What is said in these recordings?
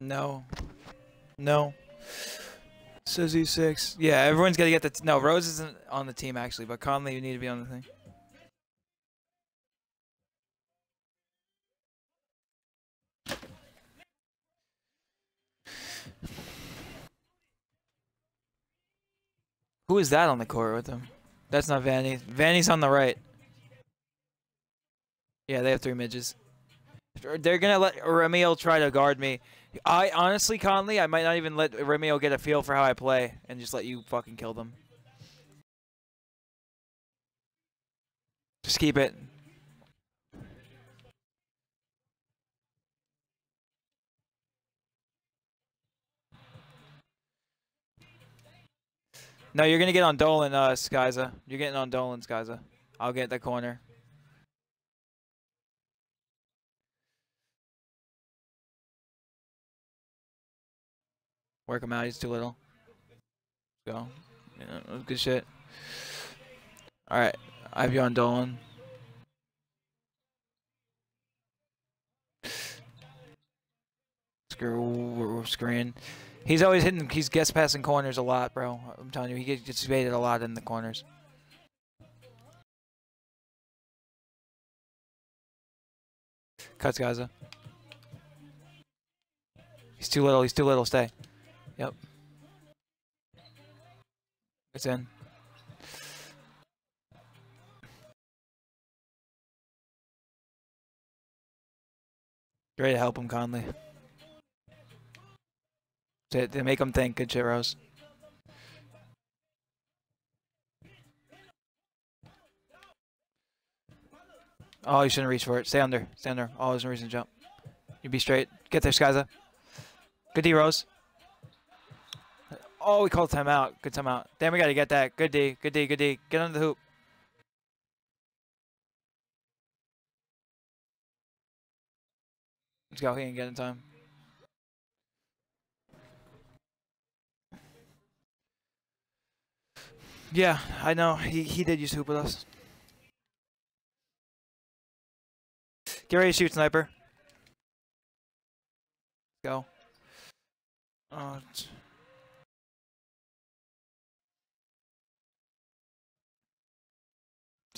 No. No. Says he's six. Yeah, everyone's got to get the. No, Rose isn't on the team actually, but Conley, you need to be on the thing. Who is that on the court with him? That's not Vanny. Vanny's on the right. Yeah, they have three midges. They're gonna let Remio try to guard me. I honestly, Conley, I might not even let Romeo get a feel for how I play and just let you fucking kill them. Just keep it. No, you're gonna get on Dolan, uh, Skyza. You're getting on Dolan, Skyza. I'll get the corner. Work him out. He's too little. Go. Yeah, good shit. All right, I have you on Dolan. Screw screen. He's always hitting. He's guest passing corners a lot, bro. I'm telling you, he gets baited a lot in the corners. Cuts Gaza. He's too little. He's too little. Stay. Yep. It's in. ready to help him, Conley. To, to make him think. Good shit, Rose. Oh, you shouldn't reach for it. Stay under. Stay under. Oh, there's no reason to jump. You'd be straight. Get there, Skyza. Good D, Rose. Oh, we called timeout. Good timeout. Damn, we got to get that. Good D. Good D. Good D. Get under the hoop. Let's go. He ain't getting time. Yeah, I know. He he did use hoop with us. Get ready to shoot, sniper. Go. Oh.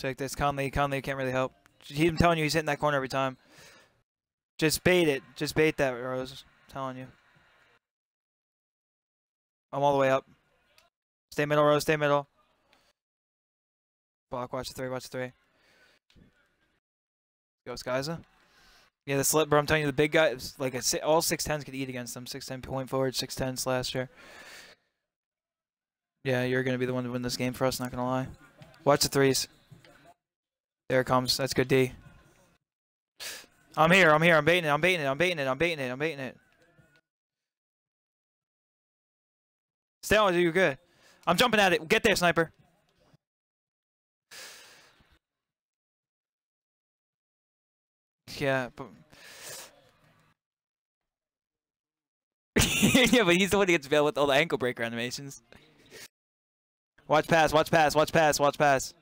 Check this. Conley, Conley can't really help. I'm telling you he's hitting that corner every time. Just bait it. Just bait that, Rose. I'm telling you. I'm all the way up. Stay middle, Rose. Stay middle. Block. Watch the three. Watch the three. Go, Skyza. Yeah, the slip, bro. I'm telling you, the big guys, like a, all six tens could eat against them. Six ten point forward, six tens last year. Yeah, you're gonna be the one to win this game for us. Not gonna lie. Watch the threes. There it comes. That's good D. I'm here. I'm here. I'm baiting it. I'm baiting it. I'm baiting it. I'm baiting it. I'm baiting it. Stay on. You're good. I'm jumping at it. Get there, sniper. Yeah, but yeah, but he's the one who gets bailed with all the ankle breaker animations. Watch pass. Watch pass. Watch pass. Watch pass.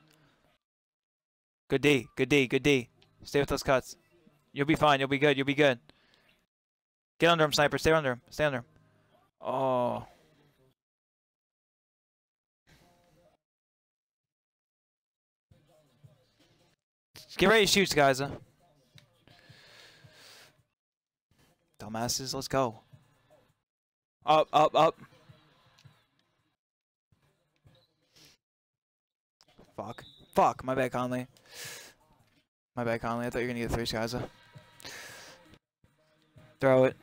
Good D. Good D. Good D. Stay with those cuts. You'll be fine. You'll be good. You'll be good. Get under him, sniper. Stay under him. Stay under him. Oh. Get ready to shoot, guys. Dumbasses, let's go. Up, up, up. Fuck. Fuck, my bad, Conley. My bad, Conley. I thought you were going to get three skies. Throw it.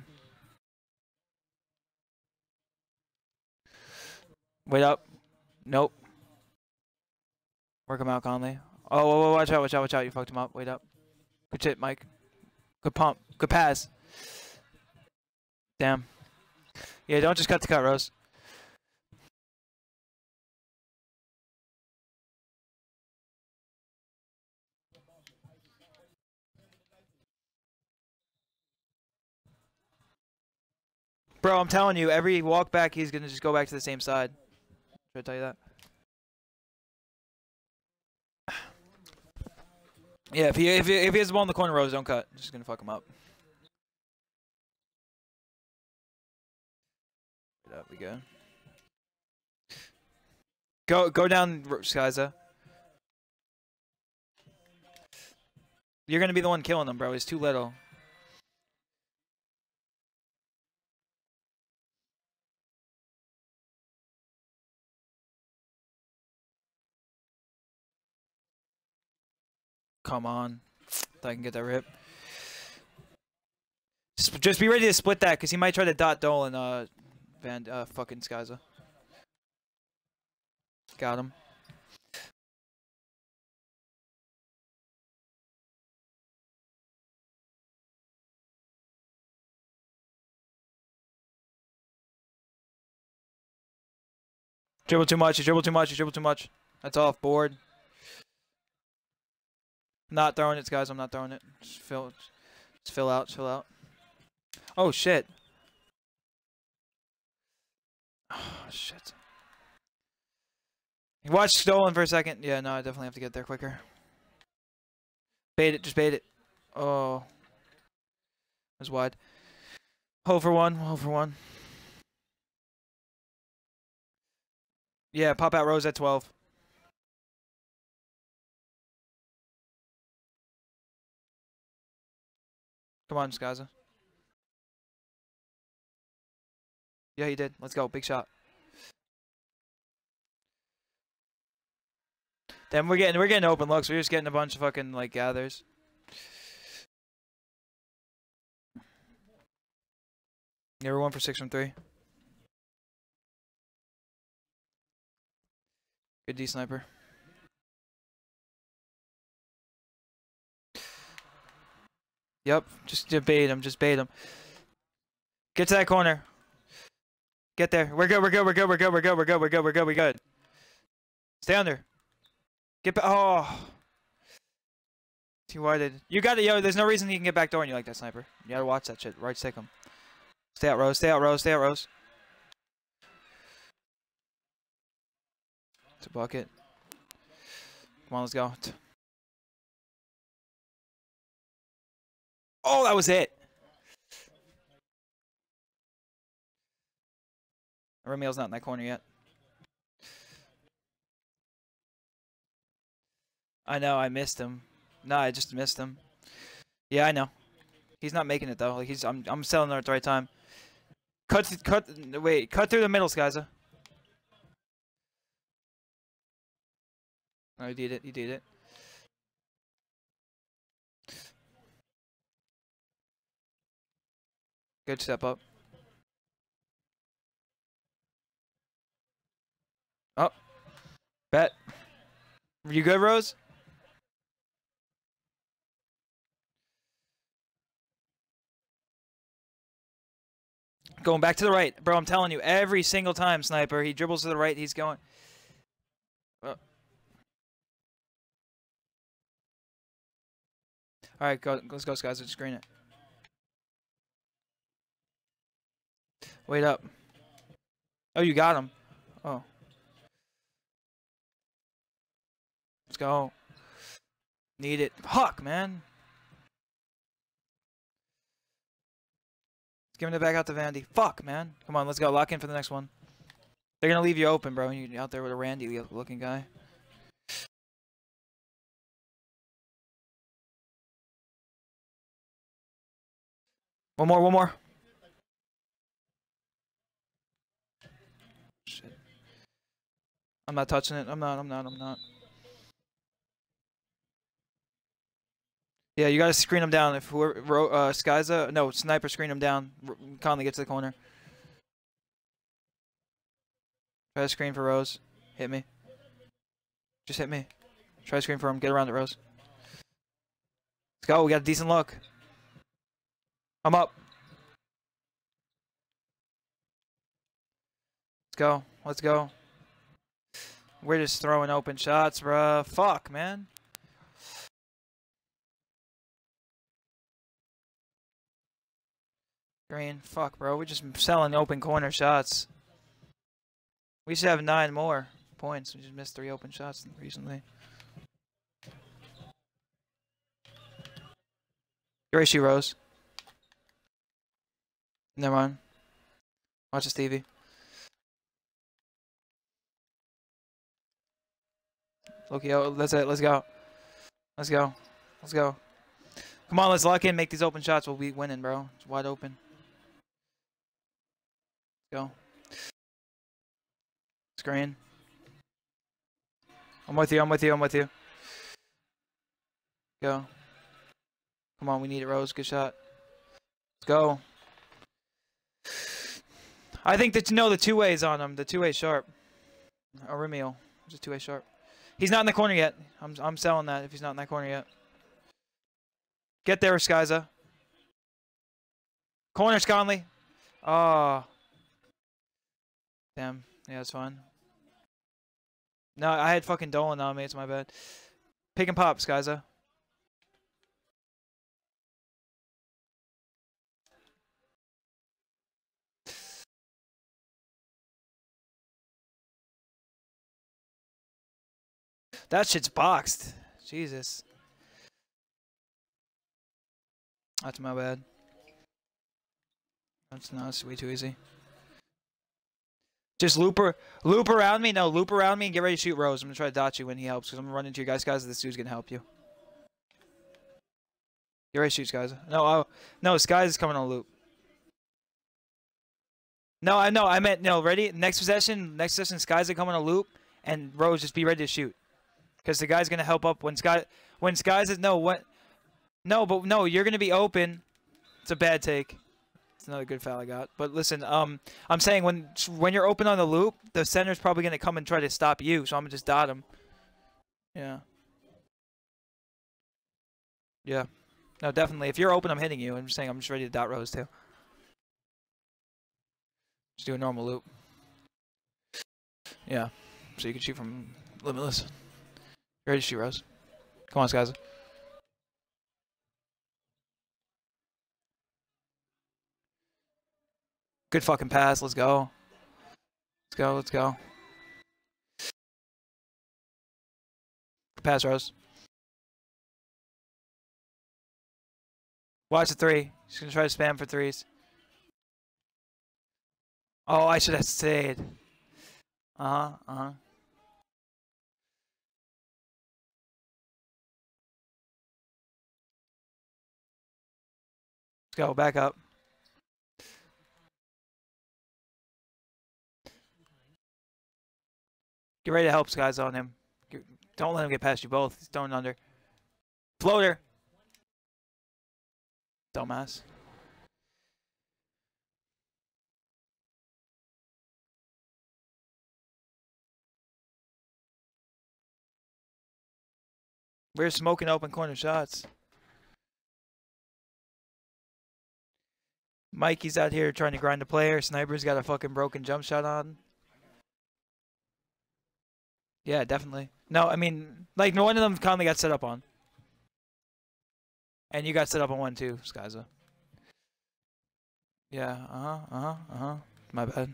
Wait up. Nope. Work him out, Conley. Oh, whoa, whoa, watch out, watch out, watch out. You fucked him up. Wait up. Good shit, Mike. Good pump. Good pass. Damn. Yeah, don't just cut the cut, Rose. Bro, I'm telling you, every walk back, he's going to just go back to the same side. Should I tell you that? Yeah, if he if he, if he has the ball in the corner, Rose, don't cut. Just gonna fuck him up. That we go. Go go down, Skyza. You're gonna be the one killing him, bro. He's too little. Come on. I can get that rip. Just, be ready to split that, because he might try to dot Dolan, uh, Van, uh, fucking Skaza. Got him. Dribble too much, you dribble too much, you dribble too much. That's off board. Not throwing it, guys. I'm not throwing it. Just fill, just fill out, fill out. Oh shit. Oh shit. Watch stolen for a second. Yeah, no, I definitely have to get there quicker. Bait it, just bait it. Oh. It was wide. Hole for one, hole for one. Yeah, pop out Rose at 12. Come on, Skaza. Yeah, he did. Let's go. Big shot. Then we're getting we're getting open looks. We're just getting a bunch of fucking like gathers. Yeah, we're one for six from three. Good D sniper. Yep, just bait him, just bait him. Get to that corner. Get there. We're good, we're good, we're good, we're good, we're good, we're good, we're good, we're good, we're good. Stay under. Get back. Oh. Too wide. You got it, yo. There's no reason he can get back door and you like that sniper. You gotta watch that shit. Right stick him. Stay out, Rose. Stay out, Rose. Stay out, Rose. It's a bucket. Come on, let's go. Oh, that was it. Ramil's not in that corner yet. I know, I missed him. No, I just missed him. Yeah, I know. He's not making it though. He's, I'm, I'm selling her at the right time. Cut, cut. Wait, cut through the middle, Skaza. Oh, you did it. You did it. Good step up. Oh. Bet. You good, Rose? Going back to the right. Bro, I'm telling you, every single time, Sniper, he dribbles to the right, he's going. Uh. Alright, go, let's go, guys. Let's screen it. Wait up. Oh, you got him. Oh. Let's go. Need it. Fuck, man. Giving it back out to Vandy. Fuck, man. Come on, let's go. Lock in for the next one. They're going to leave you open, bro. You're out there with a Randy looking guy. One more, one more. Shit. I'm not touching it. I'm not, I'm not, I'm not. Yeah, you gotta screen him down. If whoever, uh, Skyza, no, sniper screen him down. Conley get to the corner. Try to screen for Rose. Hit me. Just hit me. Try to screen for him. Get around it, Rose. Let's go. We got a decent look. I'm up. Let's go. Let's go. We're just throwing open shots, bruh. Fuck, man. Green. Fuck, bro. We're just selling open corner shots. We should have nine more points. We just missed three open shots recently. Gracie Rose. Never mind. Watch this, Stevie. Loki, oh, that's it. Uh, let's go. Let's go. Let's go. Come on, let's lock in. Make these open shots. We'll be winning, bro. It's wide open. Let's go. Screen. I'm with you. I'm with you. I'm with you. Go. Come on, we need it, Rose. Good shot. Let's go. I think that you know the two ways on him. The two way sharp. Arimio. Just two way sharp. He's not in the corner yet. I'm I'm selling that if he's not in that corner yet. Get there, Skiza. Corner, Sconley. Oh. Damn. Yeah, it's fine. No, I had fucking Dolan on me. It's my bad. Pick and pop, Skiza. That shit's boxed. Jesus. That's my bad. That's not that's way too easy. Just loop, her, loop around me. No, loop around me and get ready to shoot Rose. I'm going to try to dot you when he helps because I'm to run into your guys. Guys, this dude's going to help you. Get ready to shoot, guys. No, oh, no, Skies is coming on a loop. No, I know. I meant, no, ready? Next possession, next possession, Skies are coming on a loop and Rose just be ready to shoot. Because the guy's going to help up when Sky, when Skies is, no, what? No, but no, you're going to be open. It's a bad take. It's another good foul I got. But listen, um, I'm saying when when you're open on the loop, the center's probably going to come and try to stop you, so I'm to just dot him. Yeah. Yeah. No, definitely. If you're open, I'm hitting you. I'm just saying I'm just ready to dot Rose, too. Just do a normal loop. Yeah. So you can shoot from Limitless. Ready to shoot, Rose. Come on, guys. Good fucking pass. Let's go. Let's go. Let's go. Pass, Rose. Watch the three. She's gonna try to spam for threes. Oh, I should have stayed. Uh-huh, Uh huh. Go. Back up. Get ready to help guys on him. Don't let him get past you both. He's throwing under. Floater. Dumbass. We're smoking open corner shots. Mikey's out here trying to grind a player. Sniper's got a fucking broken jump shot on. Yeah, definitely. No, I mean, like, no one of them Conley got set up on. And you got set up on one too, Skyza. Yeah, uh-huh, uh-huh, uh-huh. My bad.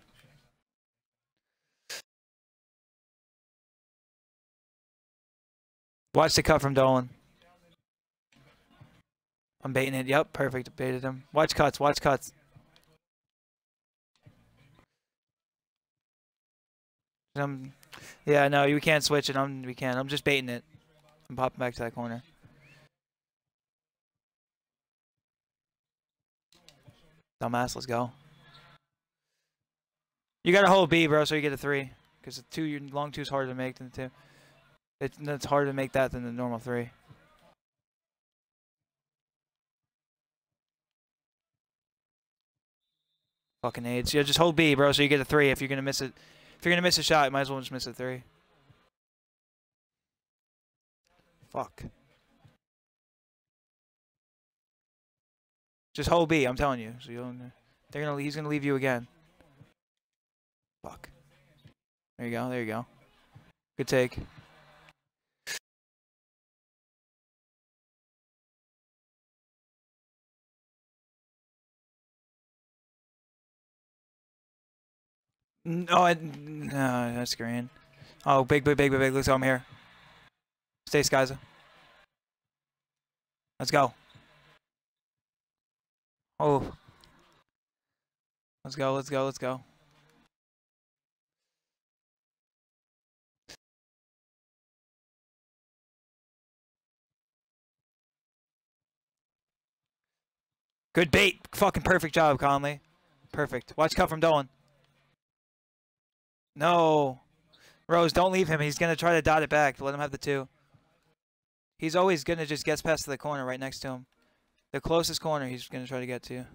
Watch the cut from Dolan. I'm baiting it. Yep, perfect. Baited him. Watch cuts. Watch cuts. Um, yeah, no, we can't switch it. I'm, we can't. I'm just baiting it. I'm popping back to that corner. Dumbass, let's go. You got to hold B, bro, so you get a three. Because the two, your long two is harder to make than the two. It's harder to make that than the normal three. Fucking AIDS. Yeah, just hold B, bro, so you get a three if you're to miss it. If you're to miss a shot, you might as well just miss a three. Fuck. Just hold B, I'm telling you. So you'll, they're gonna he's gonna leave you again. Fuck. There you go, there you go. Good take. No, oh, I, no, that's green. Oh, big, big, big, big, big. Let's. I'm here. Stay, Skyza. Let's go. Oh. Let's go, let's go, let's go. Good bait. Fucking perfect job, Conley. Perfect. Watch cut from Dolan. No. Rose, don't leave him. He's going to try to dot it back. Let him have the two. He's always going to just get past the corner right next to him. The closest corner he's going to try to get to.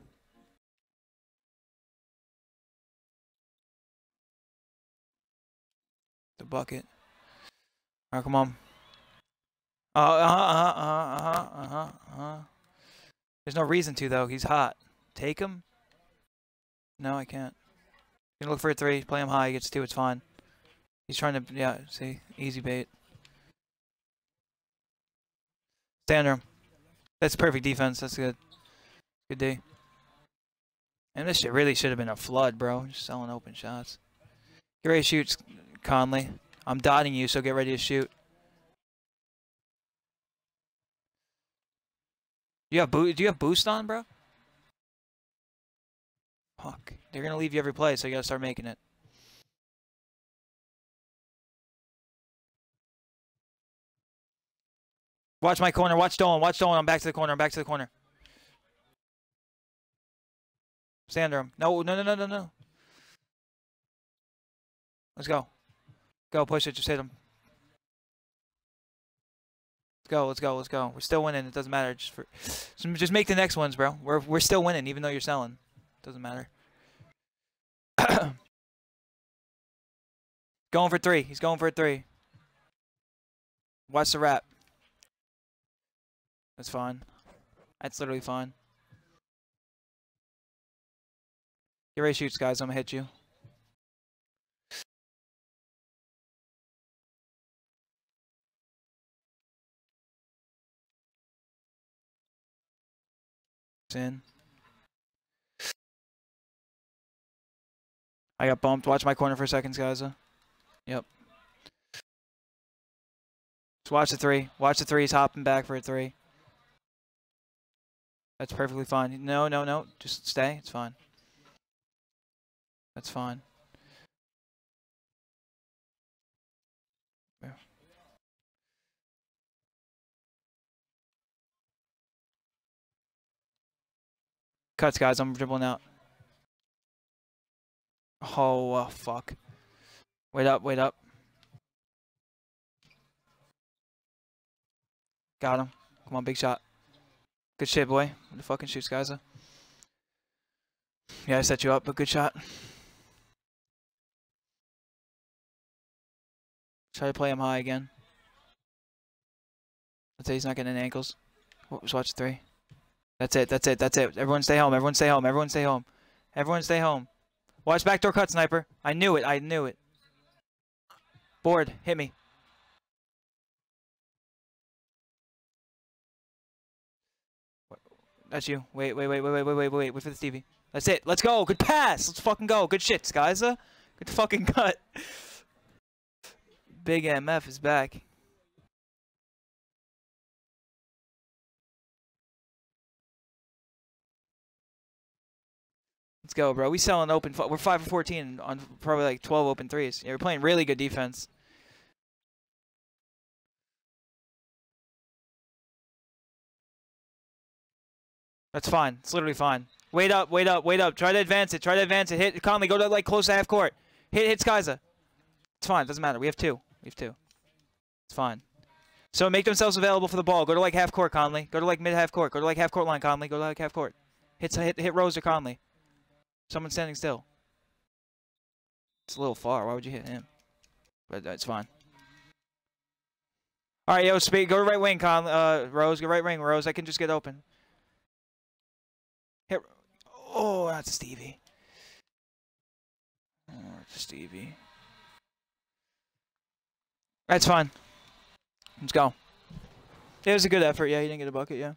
The bucket. All right, come on. Uh, uh-huh, uh-huh, uh-huh, uh-huh, uh-huh. There's no reason to, though. He's hot. Take him? No, I can't. You can look for a three. Play him high. He gets two. It's fine. He's trying to, yeah, see? Easy bait. Stand him. That's perfect defense. That's good. Good day. And this shit really should have been a flood, bro. Just selling open shots. Get ready to shoot, Conley. I'm dotting you, so get ready to shoot. You have boost? Do you have boost on, bro? Fuck. They're gonna leave you every play, so you gotta start making it. Watch my corner. Watch Dolan. Watch Dolan. I'm back to the corner. I'm back to the corner. Him. No, no, no, no, no, no. Let's go. Go, push it. Just hit him. Let's go. Let's go. Let's go. We're still winning. It doesn't matter. Just for, just make the next ones, bro. We're we're still winning, even though you're selling. Doesn't matter. Going for three. He's going for a three. Watch the wrap. That's fine. That's literally fine. Get ready to shoot, guys. I'm gonna hit you. In. I got bumped. Watch my corner for a second, guys. Yep. Just watch the three. Watch the three. He's hopping back for a three. That's perfectly fine. No, no, no. Just stay. It's fine. That's fine. Cuts, guys. I'm dribbling out. Oh, uh, fuck. Wait up, wait up. Got him. Come on, big shot. Good shit, boy. The fucking shoots, guys. Yeah, I set you up, but good shot. Try to play him high again. Let's say he's not getting any ankles. Watch three. That's it, that's it, that's it. Everyone stay home, everyone stay home, everyone stay home. Everyone stay home. Watch backdoor cut, sniper. I knew it, I knew it. Board, hit me. That's you. Wait, wait, wait, wait, wait, wait, wait, wait, wait for the Stevie. That's it. Let's go. Good pass. Let's fucking go. Good shit, Skyza. Good fucking cut. Big MF is back. Let's go, bro. We selling open. We're 5 for 14 on probably like 12 open threes. Yeah, we're playing really good defense. That's fine. It's literally fine. Wait up, wait up, wait up. Try to advance it. Try to advance it. Hit Conley. Go to like close to half court. Hit hit Skyza. It's fine. Doesn't matter. We have two. We have two. It's fine. So make themselves available for the ball. Go to like half court, Conley. Go to like mid half court. Go to like half court line, Conley. Go to like half court. Hit hit hit Rose or Conley. Someone standing still. It's a little far. Why would you hit him? But that's fine. All right, yo, speed. Go right wing, Con. Uh, Rose. Go right wing, Rose. I can just get open. Hit. Oh, that's Stevie. Oh, Stevie. That's fine. Let's go. It was a good effort. Yeah, he didn't get a bucket. Yeah.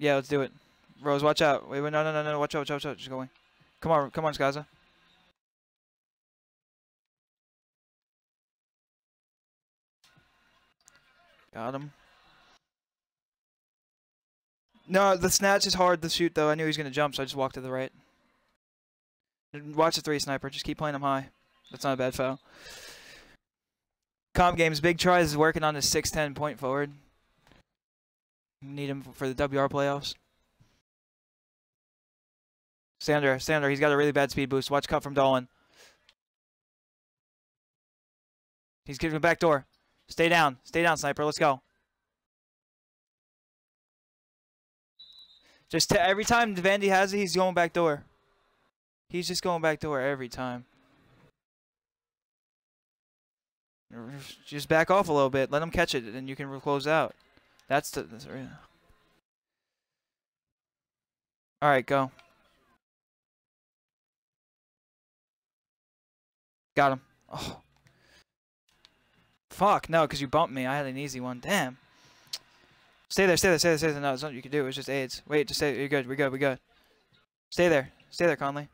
Yeah, let's do it. Rose, watch out. Wait, wait, no, no, no, no. Watch out, watch out, watch out. Just going. Come on, come on, Skaza. Got him. No, the snatch is hard to shoot, though. I knew he was going to jump, so I just walked to the right. Watch the three sniper. Just keep playing him high. That's not a bad foul. Comp games. Big tries is working on his 6'10 point forward. Need him for the WR playoffs. Sander, Sander, he's got a really bad speed boost. Watch cut from Dolan. He's giving a back door. Stay down. Stay down, sniper. Let's go. Just every time Vandy has it, he's going back door. He's just going back door every time. Just back off a little bit. Let him catch it, and you can close out. That's the. That's, all right, go. Got him. Oh. Fuck, no, because you bumped me. I had an easy one. Damn. Stay there, stay there, stay there, stay there. No, there's nothing you can do. It's just AIDS. Wait, just stay. You're good. We're good. We're good. Stay there. Stay there, Conley.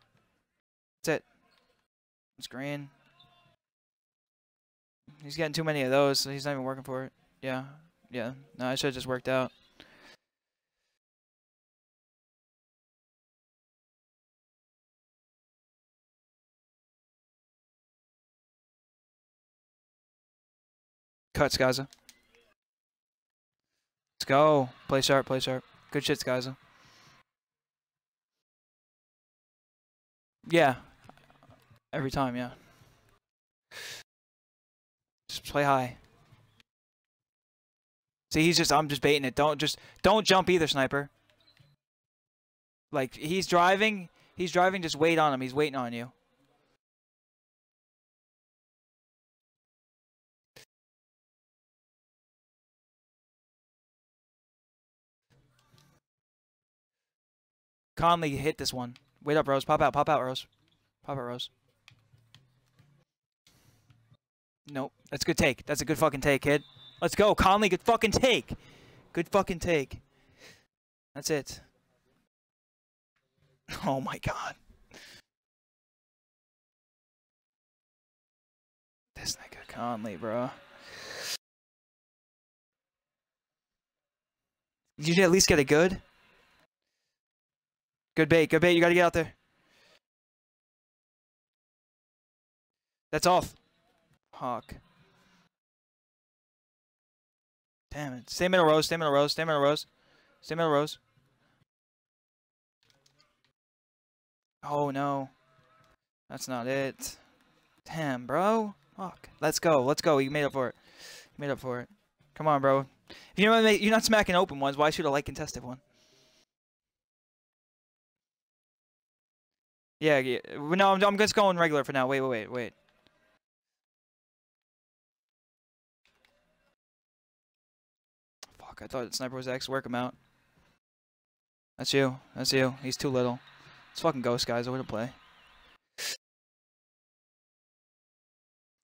That's it. It's green. He's getting too many of those, so he's not even working for it. Yeah. Yeah. No, I should have just worked out. Cut, Skaza. Let's go. Play sharp, play sharp. Good shit, Skaza. Yeah. Every time, yeah. Just play high. See, he's just, I'm just baiting it. Don't just, don't jump either, sniper. Like, he's driving, he's driving, just wait on him. He's waiting on you. Conley hit this one. Wait up, Rose. Pop out, pop out, Rose. Pop out, Rose. Nope. That's a good take. That's a good fucking take, kid. Let's go. Conley, good fucking take. Good fucking take. That's it. Oh my god. This nigga Conley, bro. Did you at least get a good? Good bait, good bait. You gotta get out there. That's off. Hawk. Damn it. Stay middle Rose, stay middle Rose, stay middle Rose. Stay middle Rose. Oh no. That's not it. Damn, bro. Fuck. Let's go. Let's go. You made up for it. You made up for it. Come on, bro. If you're not, you're not smacking open ones, why should I like contested one? Yeah, yeah. No, I'm, I'm just going regular for now. Wait, wait, wait, wait. Fuck, I thought sniper was X. Work him out. That's you. That's you. He's too little. It's fucking ghost, guys. Way to play.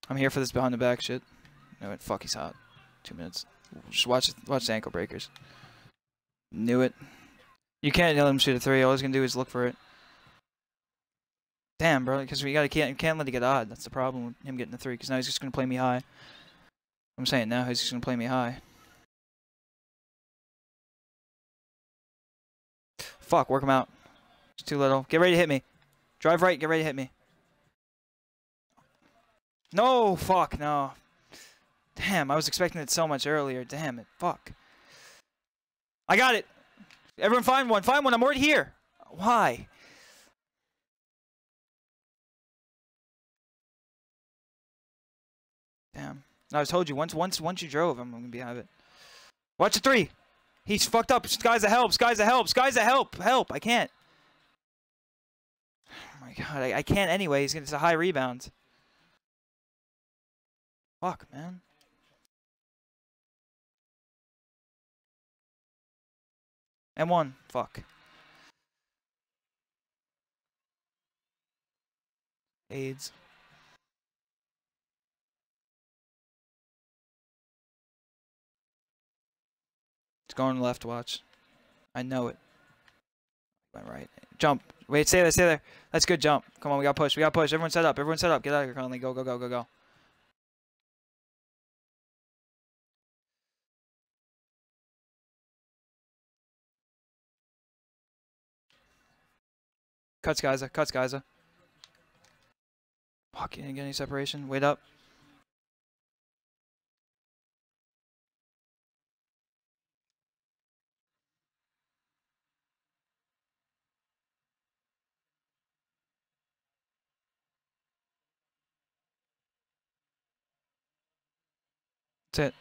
I'm here for this behind the back shit. No, fuck, he's hot. Two minutes. Just watch, watch the ankle breakers. Knew it. You can't let him shoot a three. All he's gonna do is look for it. Damn, bro, because we gotta can't can't let it get odd. That's the problem with him getting the three. Because now he's just gonna play me high. I'm saying now he's just gonna play me high. Fuck, work him out. It's too little. Get ready to hit me. Drive right. Get ready to hit me. No, fuck, no. Damn, I was expecting it so much earlier. Damn it, fuck. I got it. Everyone find one. Find one. I'm right here. Why? Damn. I told you once once once you drove, I'm gonna be out of it. Watch the three. He's fucked up. Sky's a help. Sky's a help. Sky's a help. Help. I can't. Oh my god. I, I can't anyway. He's gonna, it's a high rebound. Fuck, man. And one. Fuck. AIDS. It's going left, watch. I know it. Went right. Jump. Wait, stay there, stay there. That's good jump. Come on, we got push. We got push. Everyone set up. Everyone set up. Get out of here, Conley. Go, go, go, go, go. Cuts Geyser. Cuts Geyser. Fuck, you didn't get any separation. Wait up. That's it.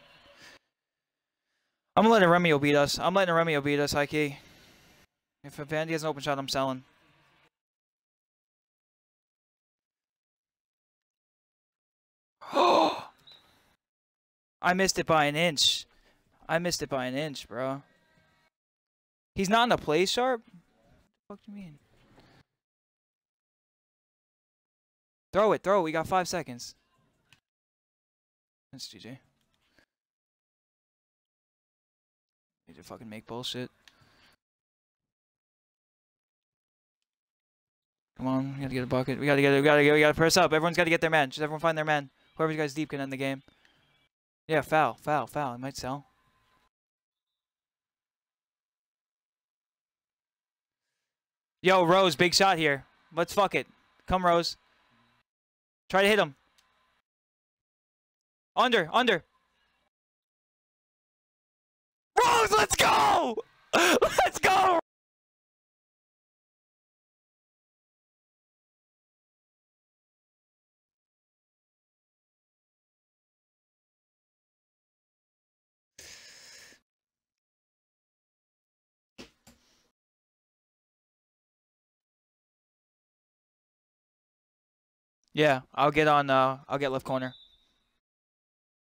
I'm letting Remio beat us. I'm letting Remio beat us, high. If Vandy has an open shot, I'm selling. I missed it by an inch. I missed it by an inch, bro. He's not in the play sharp? What the fuck do you mean? Throw it, throw it. We got five seconds. That's GG. To fucking make bullshit. Come on, we gotta get a bucket. We gotta get. We gotta get. We gotta press up. Everyone's gotta get their man. Just everyone find their man. Whoever you guys deep can end the game. Yeah, foul, foul, foul. It might sell. Yo, Rose, big shot here. Let's fuck it. Come, Rose. Try to hit him. Under, under. Let's go! Yeah, I'll get on, uh, I'll get left corner.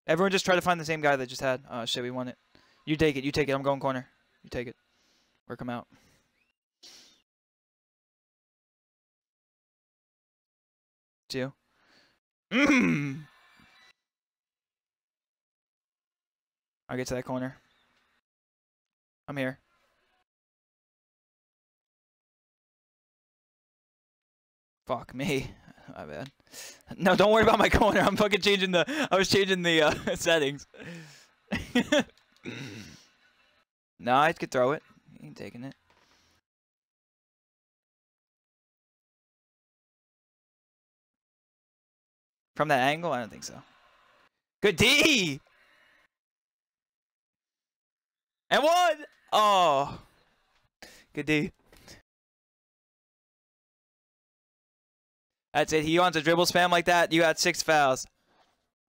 Everyone just try to find the same guy that just had. Uh, shit, we won it. You take it, you take it. I'm going corner. You take it. Work him out. Mm. I'll get to that corner. I'm here. Fuck me. My bad. No, don't worry about my corner. I'm fucking changing the. I was changing the uh, settings. no, I could throw it. He ain't taking it. From that angle, I don't think so. Good D. And one. Oh. Good D. That's it. He wants a dribble spam like that. You got six fouls.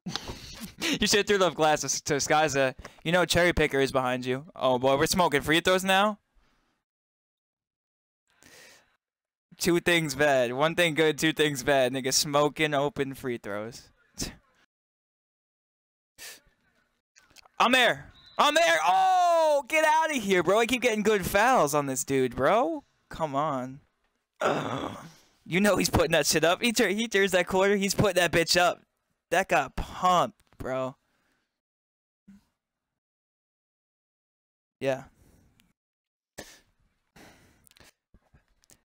you should through the glass to, Skiza. You know Cherry Picker is behind you. Oh boy, we're smoking free throws now. Two things bad. One thing good, two things bad. Nigga smoking open free throws. I'm there. I'm there. Oh, get out of here, bro. I keep getting good fouls on this dude, bro. Come on. You know he's putting that shit up. He, he turns that quarter. He's putting that bitch up. That got pumped, bro. Yeah.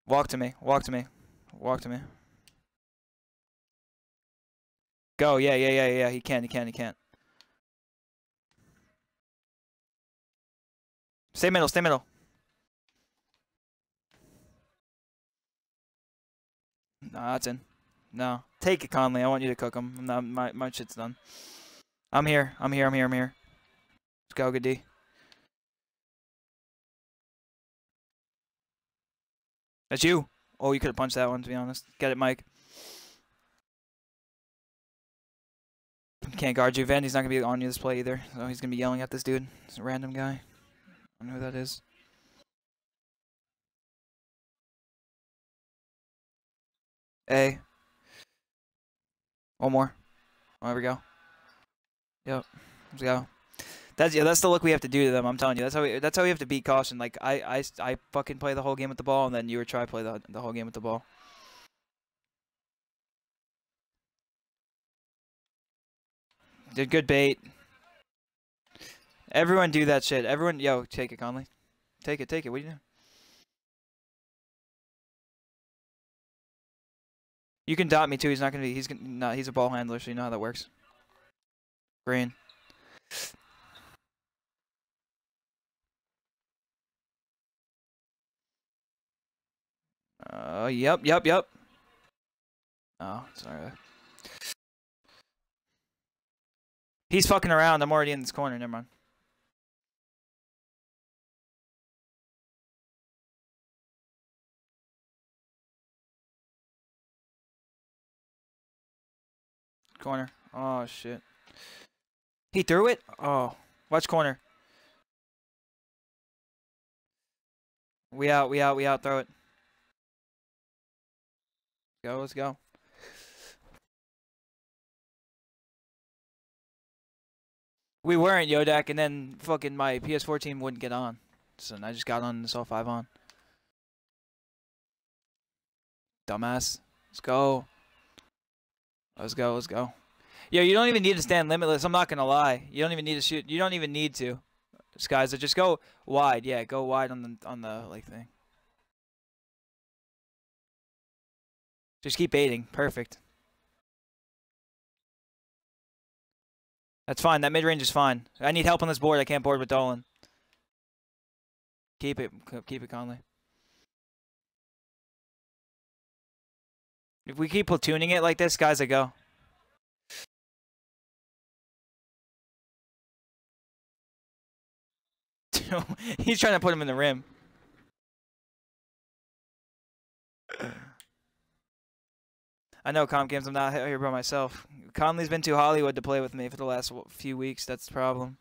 Walk to me. Walk to me. Walk to me. Go. Yeah, yeah, yeah, yeah. He can. He can. He can. Stay middle. Stay middle. No, that's in. No. Take it, Conley. I want you to cook them. Not, my, my shit's done. I'm here. I'm here. I'm here. I'm here. Let's go, good D. That's you. Oh, you could have punched that one, to be honest. Get it, Mike. Can't guard you. Vandy's not going to be on you this play either. So he's going to be yelling at this dude. It's a random guy. I don't know who that is. A. One more. Oh, there we go. Yep. Let's go. That's yeah. That's the look we have to do to them. I'm telling you. That's how we. That's how we have to beat caution. Like I, I, I fucking play the whole game with the ball, and then you or try play the the whole game with the ball. Did good bait. Everyone do that shit. Everyone, yo, take it, Conley. Take it, take it. What are you doing? You can dot me too. He's not gonna be. He's gonna. No, he's a ball handler, so you know how that works. Green. Uh, yep, yep, yep. Oh, sorry. He's fucking around. I'm already in this corner. Never mind. Corner. Oh, shit. He threw it? Oh. Watch corner. We out, we out, we out. Throw it. Go, let's go. We weren't Yodak, and then fucking my PS4 team wouldn't get on. So I just got on and saw five on. Dumbass. Let's go. Let's go, let's go. Yo, you don't even need to stand limitless. I'm not gonna lie. You don't even need to shoot. You don't even need to. Skies, just go wide. Yeah, go wide on the on the like thing. Just keep baiting. Perfect. That's fine. That mid range is fine. I need help on this board. I can't board with Dolan. Keep it. Keep it, Conley. If we keep platooning it like this, guys, I go. He's trying to put him in the rim. I know comp games. I'm not here by myself. Conley's been to Hollywood to play with me for the last few weeks. That's the problem.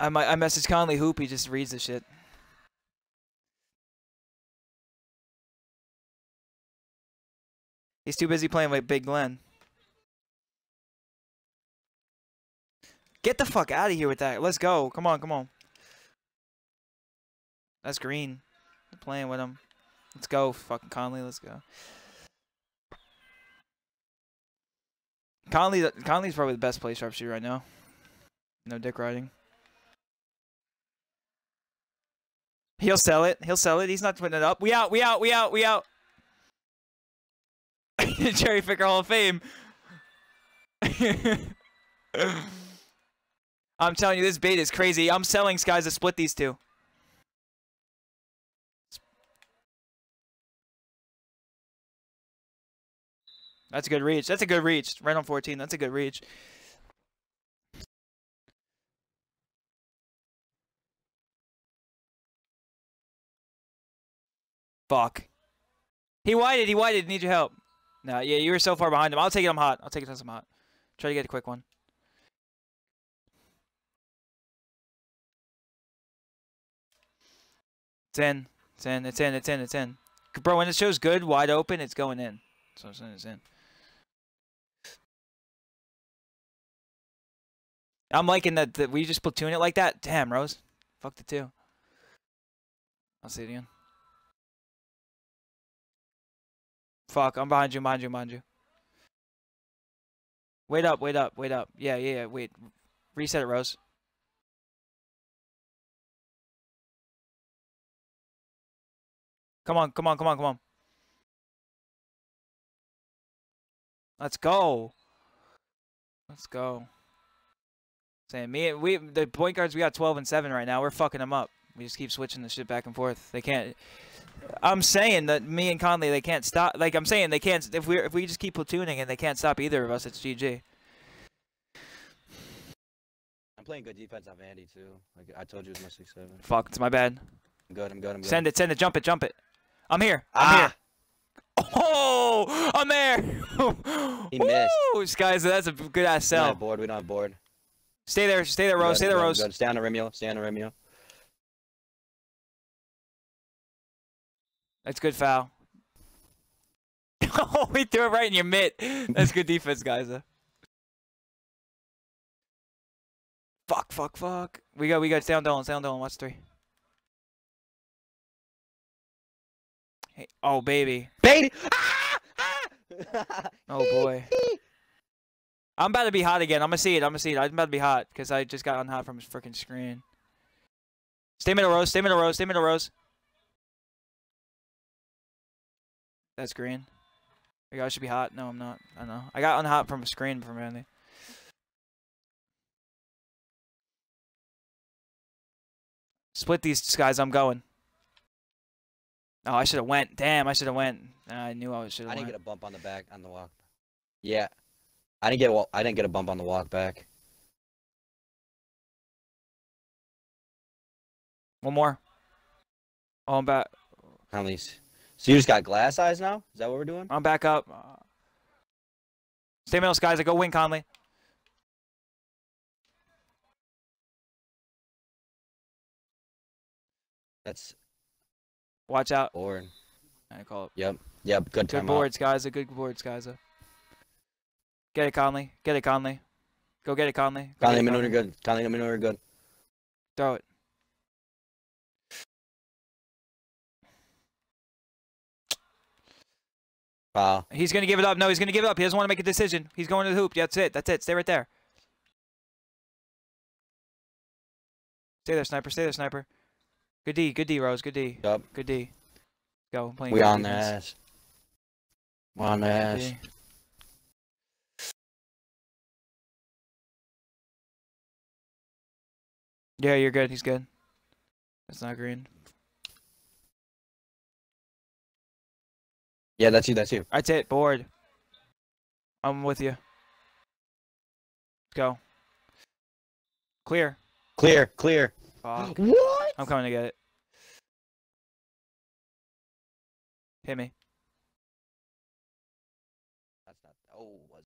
I might I message Conley Hoop. He just reads the shit. He's too busy playing with Big Glenn. Get the fuck out of here with that. Let's go. Come on, come on. That's green. I'm playing with him. Let's go, fucking Conley. Let's go. Conley, Conley's probably the best play sharpshooter right now. No dick riding. He'll sell it. He'll sell it. He's not putting it up. We out. We out. We out. We out. Cherry Picker Hall of Fame. I'm telling you, this bait is crazy. I'm selling skies to split these two. That's a good reach. That's a good reach. Right on 14. That's a good reach. Fuck. He whited. He whited. Need your help. No, yeah, you were so far behind him. I'll take it. I'm hot. I'll take it I'm hot. Try to get a quick one. It's in. It's in. It's in. It's in. It's in. Bro, when it shows good, wide open, it's going in. So in. It's in. I'm liking that, that we just platoon it like that. Damn, Rose. Fuck the two. I'll see it again. Fuck, I'm behind you, behind you, behind you. Wait up, wait up, wait up. Yeah, yeah, yeah, wait. Reset it, Rose. Come on, come on, come on, come on. Let's go. Let's go. Saying me, and we the point guards we got 12 and 7 right now. We're fucking them up. We just keep switching the shit back and forth. They can't. I'm saying that me and Conley they can't stop. Like I'm saying they can't. If we if we just keep platooning and they can't stop either of us, it's GG. I'm playing good defense on Andy too. Like I told you, it was my six seven. Fuck, it's my bad. I'm good. I'm good. I'm good. Send it. Send it. Jump it. Jump it. I'm here. I'm ah! here. Oh, I'm there. He missed. Woo! Guys, that's a good ass We don't sell. have board. We don't have board. Stay there. Stay there, Rose. Stay there, Rose. Stay on the Remio. Stay on the Remio. That's good foul. oh, we threw it right in your mitt. That's good defense, guys. Fuck, fuck, fuck. We got, we got. Stay on Dolan. Stay on Dolan. Watch three. Hey, oh baby. Baby. Ah! Ah! Oh boy. I'm about to be hot again. I'm gonna see it. I'm gonna see it. I'm about to be hot because I just got unhot from his freaking screen. Stay middle rose. Stay middle rose. Stay middle rose. That's green. I go. I should be hot. No, I'm not. I know. I got unhot from a screen from Andy. Split these guys. I'm going. Oh, I should have went. Damn, I should have went. I knew I should have. I didn't went. get a bump on the back on the walk. Yeah, I didn't get a, I didn't get a bump on the walk back. One more. Oh, I'm back. How many? So you just got glass eyes now? Is that what we're doing? I'm back up. Uh, Stay middle, skies. I go win, Conley. That's Watch out. board. I call it. Yep. Yep. Good Good boards, guys. A good boards, guys. Get it, Conley. Get it, Conley. Go get it, Conley. Go Conley get it, maneuver good. Conley maneuver good. Throw it. Wow. He's gonna give it up. No, he's gonna give it up. He doesn't want to make a decision. He's going to the hoop. That's it. That's it. Stay right there. Stay there, sniper. Stay there, sniper. Good D. Good D, Rose. Good D. Yup. Good D. Go. I'm playing We on defense. ass. We on Good ass. Yeah, you're good. He's good. That's not green. Yeah, that's you. That's you. That's it. Board. I'm with you. Go. Clear. Clear. Clear. Fuck. What? I'm coming to get it. Hit me. That's not. Oh. was-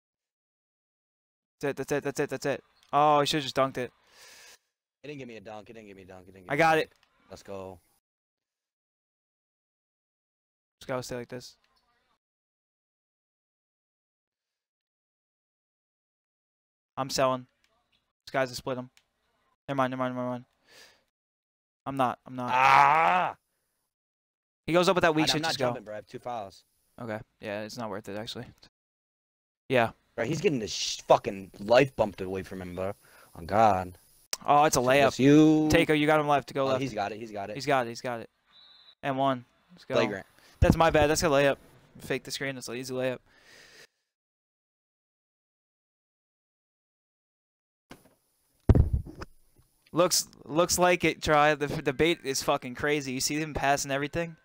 That's it. That's it. That's it. That's it. Oh, he should have just dunked it. It didn't give me a dunk. It didn't give me a dunk. It didn't give I me a got it. Let's go. Let's go. Stay like this. I'm selling. These guys have split him. Never mind. Never mind. Never mind. I'm not. I'm not. Ah! He goes up with that weak I- I'm shit. not Just go. jumping, bro. I have two fouls. Okay. Yeah, it's not worth it actually. Yeah. Right, he's getting this fucking life bumped away from him, bro. Oh God. Oh, it's a layup. That's you. Takeo, you got him left. To go Oh, left. he's got it. He's got it. He's got it. He's got it. And one. Let's go. flagrant. That's my bad. That's a layup. Fake the screen. It's an easy layup. Looks looks like it. Try the the bait is fucking crazy. You see them passing everything.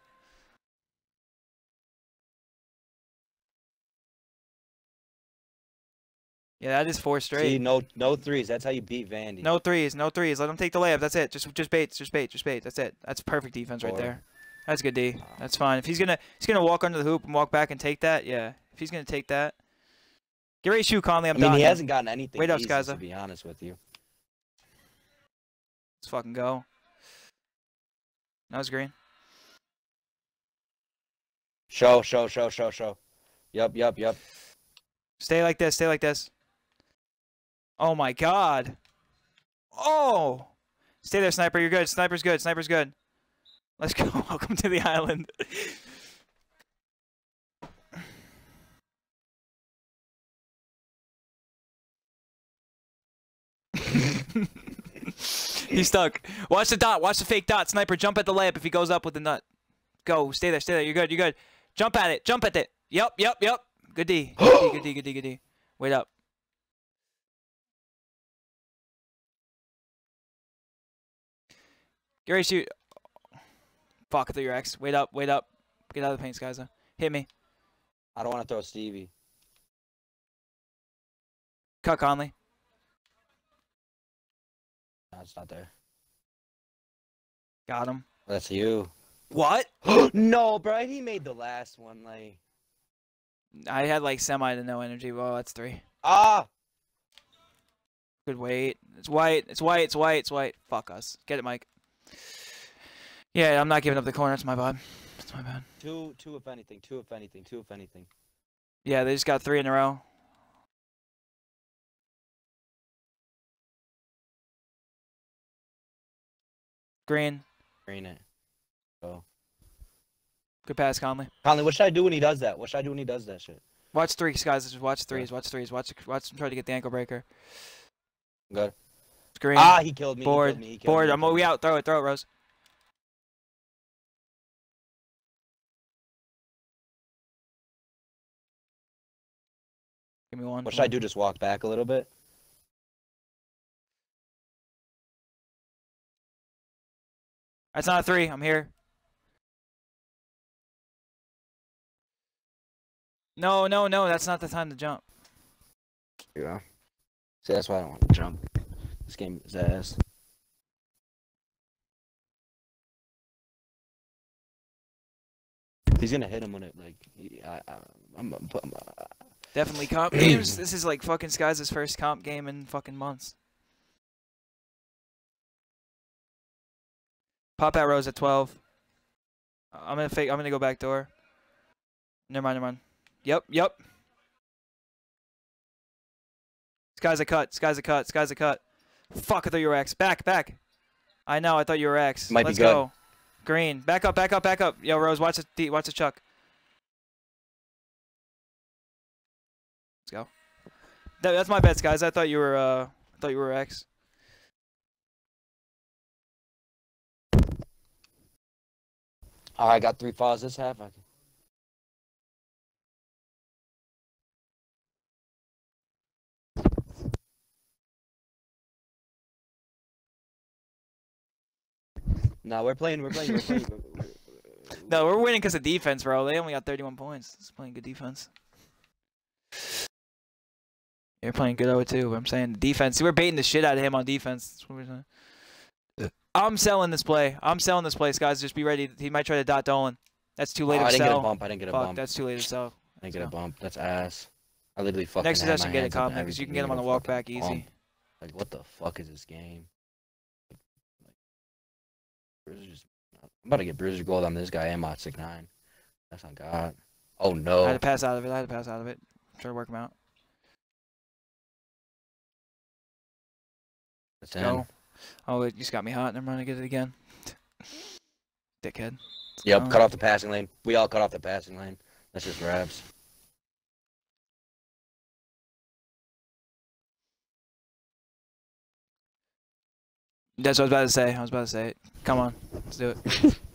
Yeah, that is four See, straight. no, no threes. That's how you beat Vandy. No threes, no threes. Let them take the layup. That's it. Just just bait, just bait, just bait. That's it. That's perfect defense right there. That's good D. That's fine. If he's gonna he's gonna walk under the hoop and walk back and take that, yeah. If he's gonna take that, get ready to shoot Conley. I I'm mean, done. he hasn't gotten anything. Wait up, Skiza. To be honest with you. Let's fucking go. That was green. Show, show, show, show, show. Yup, yup, yup. Stay like this. Stay like this. Oh my god. Oh. Stay there, sniper. You're good. Sniper's good. Sniper's good. Let's go. Welcome to the island. He's stuck. Watch the dot. Watch the fake dot. Sniper, jump at the layup if he goes up with the nut. Go. Stay there. Stay there. You're good. You're good. Jump at it. Jump at it. Yep. Yep. Yep. Good D. Good D. Good D. Good D. Good D. Wait up. Get ready to shoot. Fuck, I thought you were X. Wait up. Wait up. Get out of the paint, Skiza. Hit me. I don't want to throw Stevie. Cut Conley. It's not there. Got him. That's you. What? no, bro. He made the last one. Like, I had like semi to no energy. Well, that's three. ah. Good wait. It's white. It's white. It's white. It's white. Fuck us. Get it, Mike. Yeah, I'm not giving up the corner. It's my bad. It's my bad. Two, two if anything. Two if anything. Two if anything. Yeah, they just got three in a row. Green. Green it. Oh. Good pass, Conley. Conley, what should I do when he does that? What should I do when he does that shit? Watch threes, guys. Just watch threes. Watch threes. Watch. Watch him try to get the ankle breaker. Good. Green. Ah, he killed me. board. He killed me. He killed board. me. I'm killed we out. Throw it. Throw it, Rose. Give me one. What should I do? Just walk back a little bit? That's not a three. I'm here. No, no, no. That's not the time to jump. Yeah. See, that's why I don't want to jump. This game is ass. He's gonna hit him when it like. He, I, I, I'm, I'm, I'm, uh, Definitely comp games. This is like fucking Skies' first comp game in fucking months. Pop out Rose at 12. I'm gonna fake. I'm gonna go back door. Never mind. Never mind. Yep. Yep. Sky's a cut. Sky's a cut. Sky's a cut. Fuck, I thought you were X. Back, back. I know, I thought you were X. Might be Let's good. go. Green. Back up, back up, back up. Yo, Rose, watch the watch the Chuck. Let's go. That, that's my bets, guys. I thought you were uh I thought you were X. Right, got three fouls this half. I can... No, we're playing. We're playing. We're playing. No, we're winning because of defense, bro. They only got 31 points. It's playing good defense. You're playing good 0 too. I'm saying the defense. We're baiting the shit out of him on defense. That's what we're saying. I'm selling this play. I'm selling this place, guys. Just be ready. He might try to dot Dolan. That's too late Oh, to I didn't get a bump. I didn't get a Fuck, bump. that's too late to sell. I didn't get a bump. That's ass. I literally fucking Next possession, get a calm because you can get him on the walk back easy. bump. Like, what the fuck is this game? Like, just, I'm about to get Bruiser gold on this guy and Mod Six Nine. That's on God. Oh no. I had to pass out of it. I had to pass out of it. Try to work him out. That's in. Go. Oh, it just got me hot. Never mind. I get it again. Dickhead. Yep, cut off the passing lane. We all cut off the passing lane. That's just grabs. That's what I was about to say. I was about to say it. Come on. Let's do it.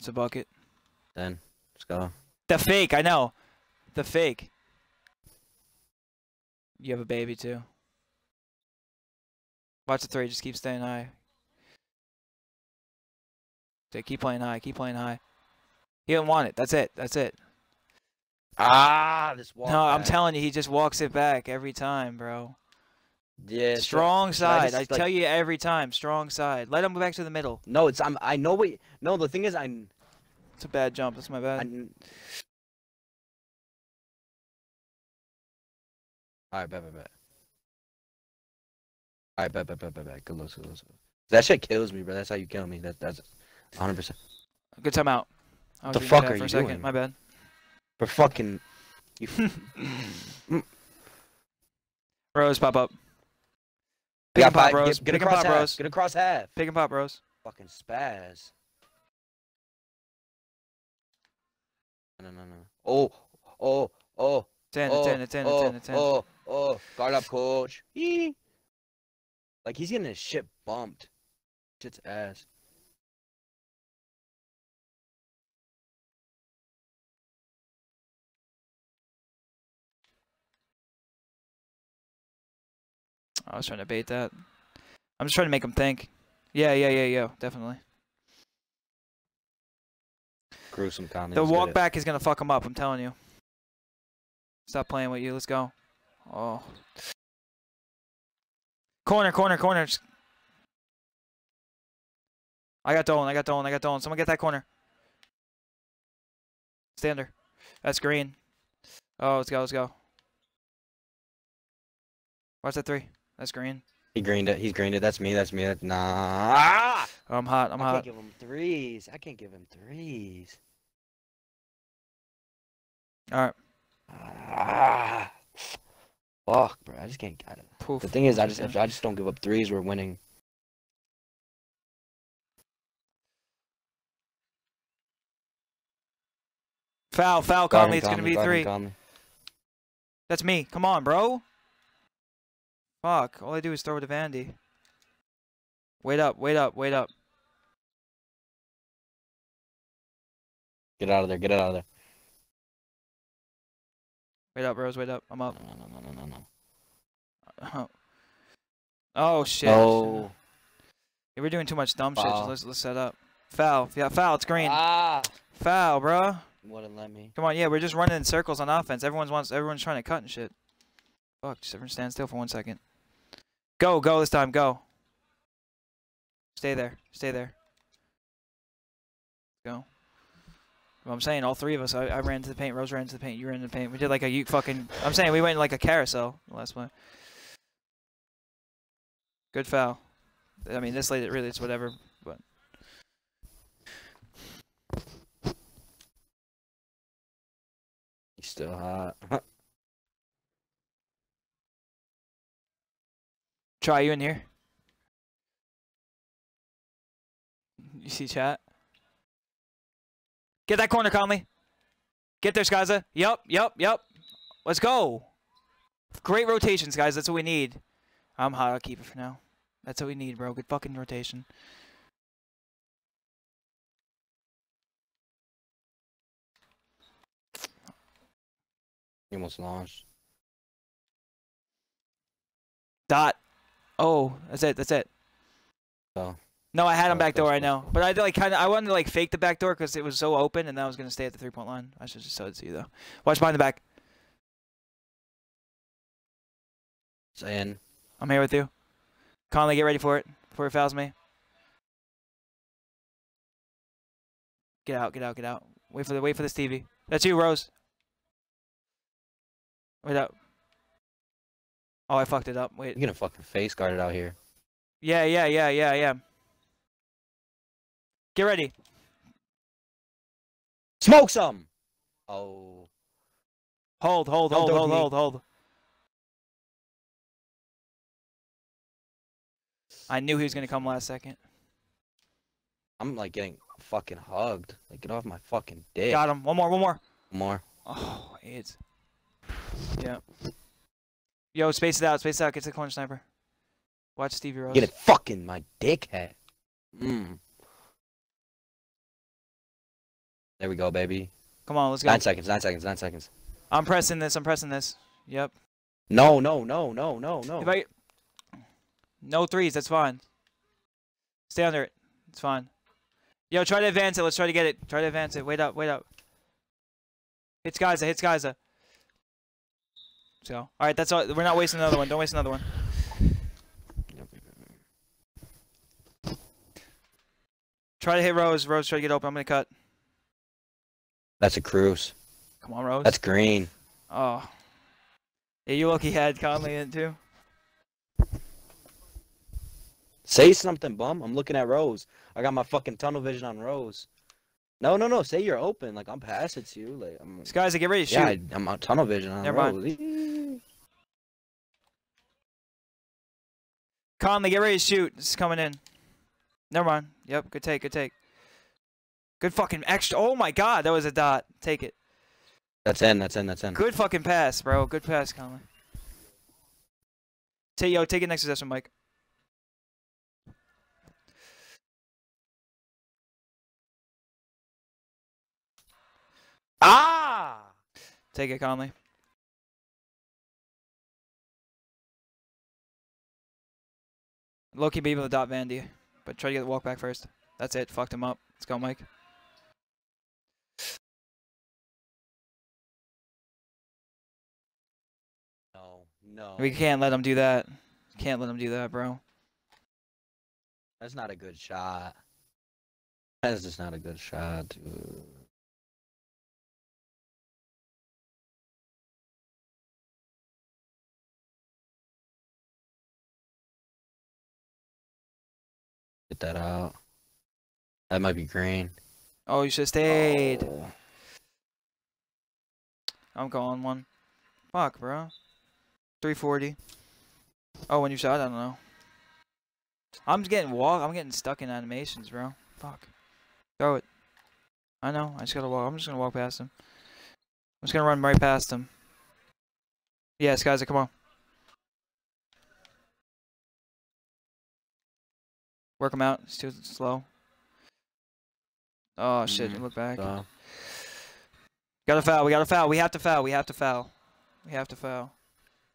It's a bucket. Then let's go. The fake, I know. The fake. You have a baby too. Watch the three, just keep staying high. Okay, keep playing high, keep playing high. He didn't want it. That's it. That's it. Ah, this no, I'm telling you, he just walks it back every time, bro. Yeah. Strong I side. I, just, like- tell you every time, strong side. Let him go back to the middle. No, it's I'm. I know what. No, the thing is, I. It's a bad jump. That's my I all right, bet, bet, bet. All right, bet, bet, bet, bet, bet. Good looks, good looks. That shit kills me, bro. That's how you kill me. That that's 100. percent Good time out. I was The fuck are for a you second. doing? My bad. For fucking. You. Mm. Rose, pop up. Pick and pop, Rose. Get, get Pick and pop, half. Rose. Get across half. Pick and pop, Rose. Fucking spaz. No, no, no. Oh, oh, oh. It's in, oh, it's in, it's in, it's oh, in, it's in. Oh, oh, guard up, coach. Like he's getting his shit bumped. Shit's ass. I was trying to bait that. I'm just trying to make him think. Yeah, yeah, yeah, yeah, definitely. Gruesome comment. The walk back is gonna fuck him up. I'm telling you. Stop playing with you. Let's go. Oh. Corner, corner, corner. I got Dolan. I got Dolan. I got Dolan. Someone get that corner. Stander. That's green. Oh, let's go. Let's go. Watch that three. That's green. He greened it. He's greened it. That's me. That's me. That's nah. I'm hot. I'm I hot. I can't give him threes. I can't give him threes. All right. Ah. Fuck, bro. I just can't get it. Poof. The thing is, I just if I just don't give up threes, we're winning. Foul, foul, Guard Conley. him, It's gonna be guard him, three. That's me. Come on, bro. Fuck. All I do is throw it to Vandy. Wait up, wait up, wait up. Get out of there. Get out of there. Wait up, Rose. Wait up. I'm up. No, no, no, no, no, no. Oh, oh shit. No. Yeah, we're doing too much dumb shit. Just let's, let's set up. Foul. Yeah, foul. It's green. Ah. Foul, bro. Wouldn't let me. Come on. Yeah, we're just running in circles on offense. Everyone's wants. Everyone's trying to cut and shit. Fuck. Just everyone stand still for one second. Go, go this time. Go. Stay there. Stay there. Go. Well, I'm saying all three of us. I, I ran into the paint. Rose ran into the paint. You ran into the paint. We did like a you fucking. I'm saying we went like a carousel the last one. Good foul. I mean, this late really it's whatever. But He's still hot. try you in here. You see chat. Get that corner, Conley. Get there, Skaza. Yup, yup, yup. Let's go. Great rotations, guys. That's what we need. I'm hot. I'll keep it for now. That's what we need, bro. Good fucking rotation. he almost launched. Dot. Oh, that's it. That's it. So No, I had him back door. I know, but I like kind of. I wanted to like fake the back door because it was so open, and I was gonna stay at the three point line. I should just showed it to you though. Watch behind the back. it's in. I'm here with you. Conley, get ready for it before he fouls me. Get out, get out, get out. Wait for the wait for the Stevie. That's you, Rose. Wait up. Oh, I fucked it up. Wait. You're gonna fucking face guard it out here. Yeah, yeah, yeah, yeah, yeah. Get ready. Smoke some. Oh. Hold, hold, hold, hold, hold, hold. I knew he was gonna come last second. I'm like getting fucking hugged. Like get off my fucking dick. Got him. One more, one more. One more. Oh, AIDS. Yeah. Yo, space it out, space it out. Get to the corner sniper. Watch Stevie Rose. Get it fucking my dickhead. Mmm. There we go, baby. Come on, let's go. Nine seconds, nine seconds, nine seconds. I'm pressing this. I'm pressing this. Yep. No, no, no, no, no, no. If I no threes, that's fine. Stay under it. It's fine. Yo, try to advance it. Let's try to get it. Try to advance it. Wait up. Wait up. Hits Gaza. Hits Gaza. Let's. All right, that's all. We're not wasting another one. Don't waste another one. Try to hit Rose. Rose, try to get open. I'm gonna cut. That's a cruise. Come on, Rose. That's green. Oh. Yeah, you lucky had Conley in too. Say something, bum. I'm looking at Rose. I got my fucking tunnel vision on Rose. No, no, no. Say you're open. Like I'm past it to you. Like I'm. These guys, get ready to shoot. Yeah, I, I'm on tunnel vision on Never mind. Rose. Conley, get ready to shoot. Is coming in. Never mind. Yep, good take, good take. Good fucking extra. Oh my god, that was a dot. Take it. That's in. That's in. That's in. Good fucking pass, bro. Good pass, Conley. Take yo, take it next possession, Mike. Ah! Take it, Conley. Loki beat him with a dot Vandy, but try to get the walk back first. That's it. Fucked him up. Let's go, Mike. No. We can't let him do that. Can't let him do that, bro. That's not a good shot. That's just not a good shot, dude. Get that out. That might be green. Oh, you should have stayed. Oh. I'm calling one. Fuck, bro. 340. Oh, when you shot, I don't know. I'm just getting walk. I'm getting stuck in animations, bro. Fuck. Throw it. I know. I just gotta walk. I'm just gonna walk past him. I'm just gonna run right past him. Yes, guys, come on. Work him out. It's too slow. Oh shit! Mhm. Look back. So, Got to foul. We got to foul. We have to foul. We have to foul. We have to foul.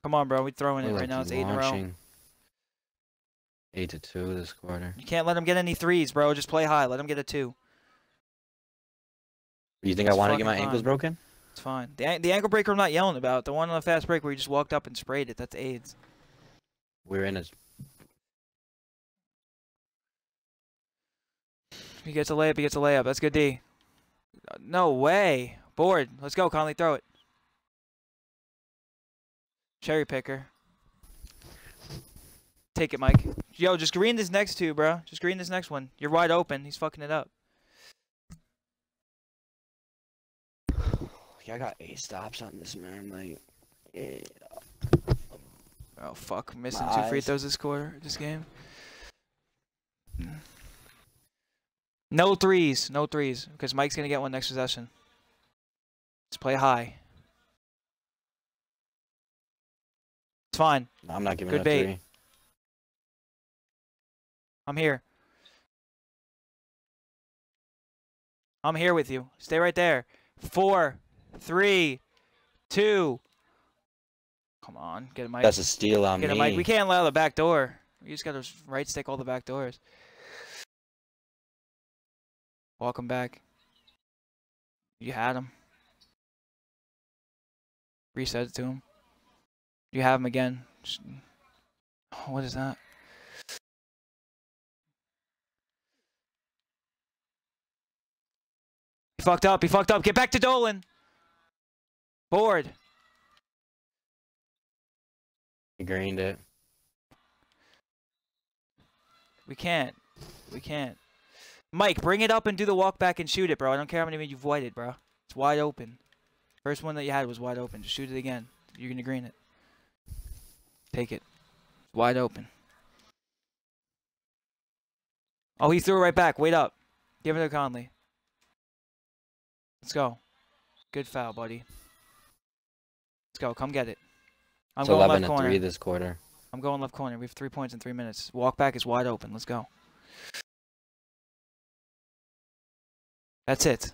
Come on, bro. We're throwing it right like now. It's eight in a row. Eight to two this quarter. You can't let him get any threes, bro. Just play high. Let him get a two. You think It's I want to get my fucking ankles fine. broken? It's fine. The the ankle breaker I'm not yelling about. The one on the fast break where you just walked up and sprayed it. That's AIDS. We're in a He gets a layup. He gets a layup. That's good D. No way. Board. Let's go, Conley. Throw it. Cherry picker. Take it, Mike. Yo, just green this next two, bro. Just green this next one. You're wide open. He's fucking it up. Yeah, I got eight stops on this man. Like, yeah. Oh fuck, missing My two free eyes. throws this quarter, this game. No threes, no threes, because Mike's gonna get one next possession. Just play high. It's fine. I'm not giving Good up bait. three. I'm here. I'm here with you. Stay right there. Four, three, two. Come on, get it, Mike. That's a steal on Get me. it, Mike. We can't allow the back door. We just gotta right stick all the back doors. Welcome back. You had him. Reset it to him. You have him again. What is that? He fucked up. He fucked up. Get back to Dolan. Board. He greened it. We can't. We can't. Mike, bring it up and do the walk back and shoot it, bro. I don't care how many you've whited, bro. It's wide open. First one that you had was wide open. Just shoot it again. You're gonna green it. Take it. It's wide open. Oh, he threw it right back. Wait up. Give it to Conley. Let's go. Good foul, buddy. Let's go. Come get it. I'm It's going 11 left to corner. 3 this quarter. I'm going left corner. We have three points in three minutes. Walk back is wide open. Let's go. That's it.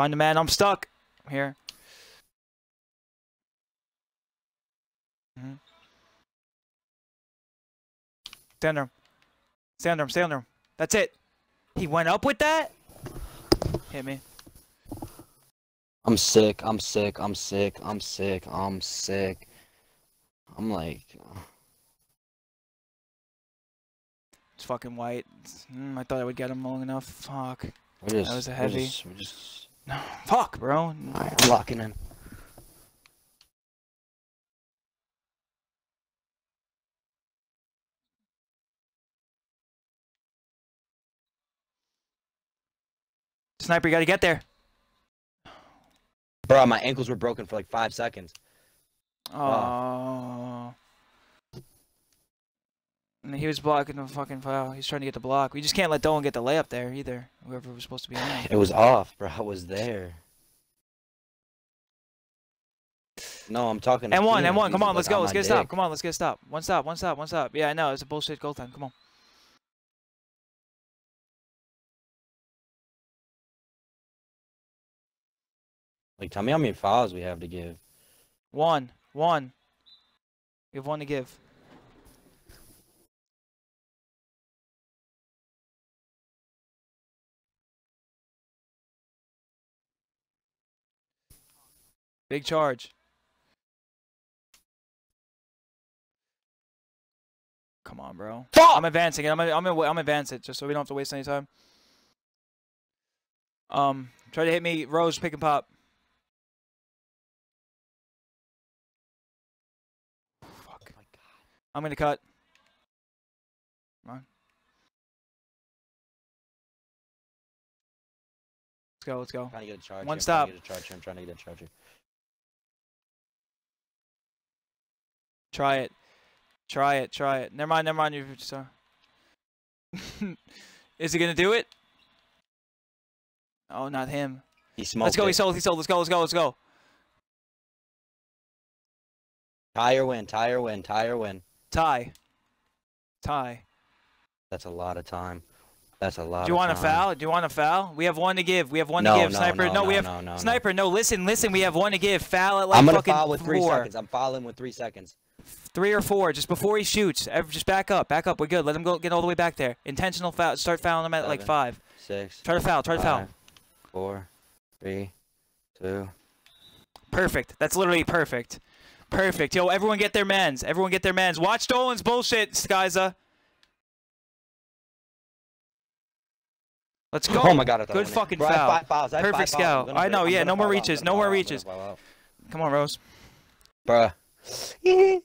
Find a man. I'm stuck. I'm here. hmm under him. Stay under him. Stay under him. That's it. He went up with that? Hit me. I'm sick. I'm sick. I'm sick. I'm sick. I'm sick. I'm like, It's fucking white. Mm, I thought I would get him long enough. Fuck. we're just, was a we're heavy. just- we're just-. Fuck, bro. Alright, I'm locking in. Sniper, you gotta get there. Bro, my ankles were broken for like five seconds. Oh. And he was blocking the fucking foul. He's trying to get the block. We just can't let Dolan get the layup there either. Whoever was supposed to be on. It was off, bro. I was there. No, I'm talking. to And one, Keenan. and one. Come on, let's like, go. Let's get a stop. Come on, let's get a stop. One stop, one stop, one stop. Yeah, I know. It's a bullshit goal time. Come on. Like, tell me how many fouls we have to give. One. One. We have one to give. Big charge. Come on, bro. I'm advancing it. I'm I'm I'm advance it just so we don't have to waste any time. Um, try to hit me, Rose, pick and pop. Fuck. my God. I'm gonna cut. Come on. Let's go. Let's go. I'm trying to get a charge. One here, I'm stop. Trying to get a charger. I'm trying to get a charger. Try it. Try it. Try it. Never mind. Never mind. You just. Uh... Is he gonna do it? Oh, not him. He smoked. Let's go. It. He sold. He sold. Let's go. Let's go. Let's go. Tire win. Tire win. Tire win. Tie. Tie. That's a lot of time. That's a lot. Do you want a foul? Do you want a foul? We have one to give. We have one no, to give. no, Sniper. No, No, we have. no. Sniper. No, listen, listen. We have one to give. Foul at like I'm gonna fucking foul with three four. seconds. I'm fouling with three seconds. Three or four, just before he shoots. Just back up. Back up. We're good. Let him go. Get all the way back there. Intentional foul. Start fouling him at like five. Six. Try to foul. Try to foul. five, Four. Three. Perfect. That's literally perfect. Perfect. Yo, everyone get their mans. Everyone get their mans. Watch Dolan's bullshit, Skiza. Let's go. Oh my god, I thought I Good fucking Bro, foul. five fouls. I Perfect five. I'm scout. gonna I know, yeah, no more foul out. I'm reaches, no more foul out. I'm reaches. gonna foul out. Come on, Rose. Bruh. We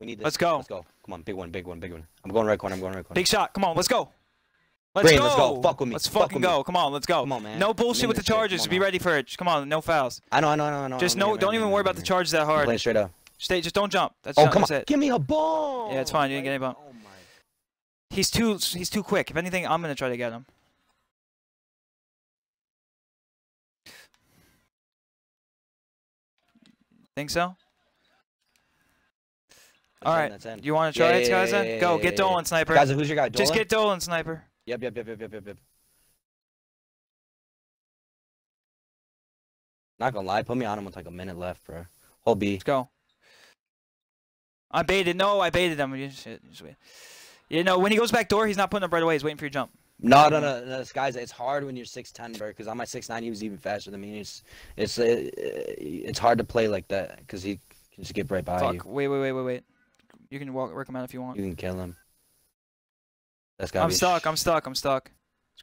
need this. Let's go. Let's go. Come on, big one, big one, big one. I'm going right corner. I'm going right corner. Big shot. Come on, let's go. Let's Green, go. let's go. Fuck with me. Let's Fuck fucking with me. go. Come on, let's go. Come on, man. No bullshit with the. Charges. Be ready for it. Come on, no fouls. I know, I know, I know, I know. Just no, don't even worry about the charges that hard. straight up. Stay, just don't jump. That's Oh, not- come that's on. it. Give me a ball. Yeah, it's fine, you didn't get any ball. Oh my. He's too, he's too quick. If anything, I'm gonna try to get him. Think so? All right. You want to try yeah, it, guys? yeah, yeah, Go, get. Dolan, sniper. Guys, who's your guy? Just get Dolan, sniper. Yep, yep, yep, yep, yep, yep, yep. Not gonna lie, put me on him with like a minute left, bro. Hold B. Let's go. I baited. No, I baited him. You just wait. You know, when he goes back door, he's not putting up right away. He's waiting for your jump. No, no, no, no, guys. It's hard when you're 6'10", bro. Because on my 6'9", he was even faster than me. It's it's uh, it's hard to play like that because he can skip right by Fuck. you. Wait, wait, wait, wait, wait. You can walk, work him out if you want. You can kill him. That's gotta I'm be stuck. I'm stuck. I'm stuck.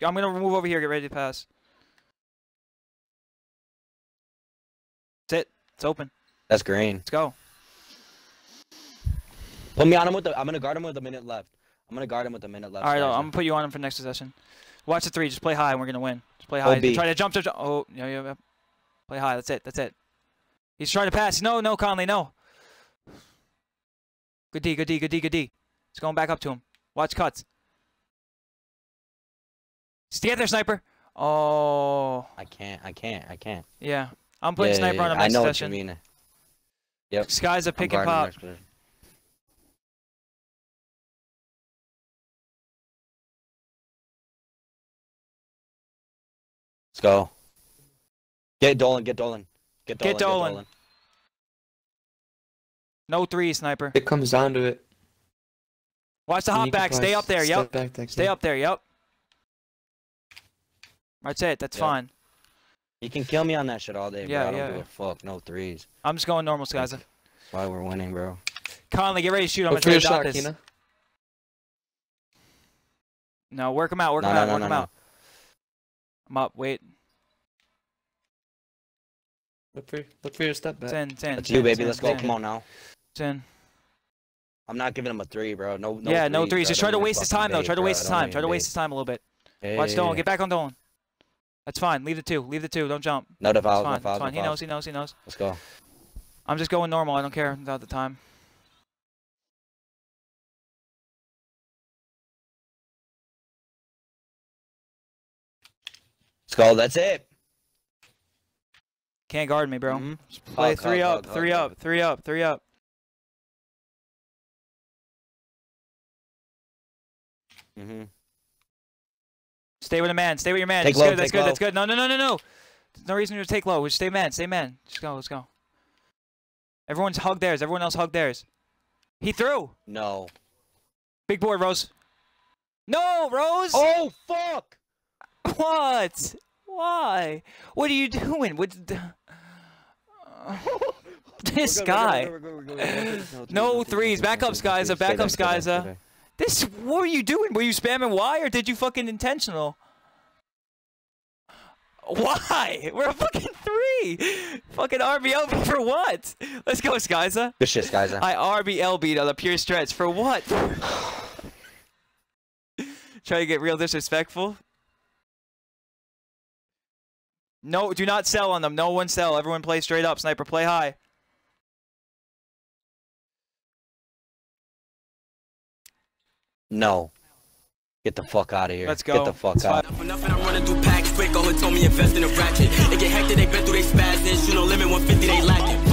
I'm gonna move over here. Get ready to pass. That's it. It's open. That's green. Let's go. Put me on him with the. I'm gonna guard him with a minute left. I'm gonna guard him with a minute left. All right, guys. I'm gonna put you on him for next possession. Watch the three. Just play high, and we're gonna win. Just play high. Try to jump. Oh, yeah, yeah, yeah. Play high. That's it. That's it. He's trying to pass. No, no, Conley, no. Good D, good D, good D, good D. It's going back up to him. Watch cuts. Stay there, sniper. Oh, I can't. I can't. I can't. yeah. I'm playing Yeah, sniper yeah, on him yeah. I next know possession. what you mean. Yep. Sky's a pick and pop. Next possession. Let's. Get Dolan. Get Dolan. Get Dolan. Get Dolan. No three, sniper. It comes down to it. Watch the hop back. Stay up there. Yep. back that Stay kid. up there. Yep. That's it. That's Yep. fine. You can kill me on that shit all day, bro. Yeah, I don't yeah. give a fuck. No threes. I'm just going normal, Skyza. That's why we're winning, bro. Conley, get ready to shoot. I'm Go gonna for try to shot, this. Kina. No, work him out. Work No, him no, out. no, work no, him no. out. I'm up. Wait. Look for look for your step back. It's in. It's in. That's it's you, in, baby. it's in, Let's it's go. in, Come on now. It's in. I'm not giving him a three, bro. No, no. yeah, no threes, threes. bro. Just try to waste his fucking time though. Try to waste his time. Try to waste his time a little bit. Yeah, Watch yeah, Dolan. Get back on Dolan. That's fine. Leave the two. Leave the two. Don't jump. No the It's fouls. fine. No It's fouls. fine. No He knows. He knows. He knows. Let's go. I'm just going normal. I don't care about the time. Let's go. That's it. Can't guard me, bro. Mhm. Just play Hug, three hug, up. hug, Three hug, up. Three up. Three up. Mhm. Stay with a man. Stay with your man. Take That's low, good. That's take good. That's good. No, no, no, no, no. There's no reason to take low. Just stay man. Stay man. Just go. Let's go. Everyone's hug theirs. Everyone else hug theirs. He threw. No. Big board, Rose. No, Rose. Oh fuck! What? Why? What are you doing? What? This guy. No threes. Back up, Skyza. Back up, Skyza. This. What were you doing? Were you spamming Y or did you fucking intentional? Why? We're a fucking three. Fucking RBLB for what? Let's go, Skyza. Good shit, guys. I RBLB'd on the pure stretch for what? Try to get real disrespectful. No, do not sell on them. No one sell. Everyone play straight up. Sniper, play high. No. Get the fuck out of here. Let's go. Get the fuck It's out. fine. For nothing, I'm running through packs quick. Oh, told me invest in a ratchet. It get hectic, they been through they spasms. You know, limit 150, they lacking.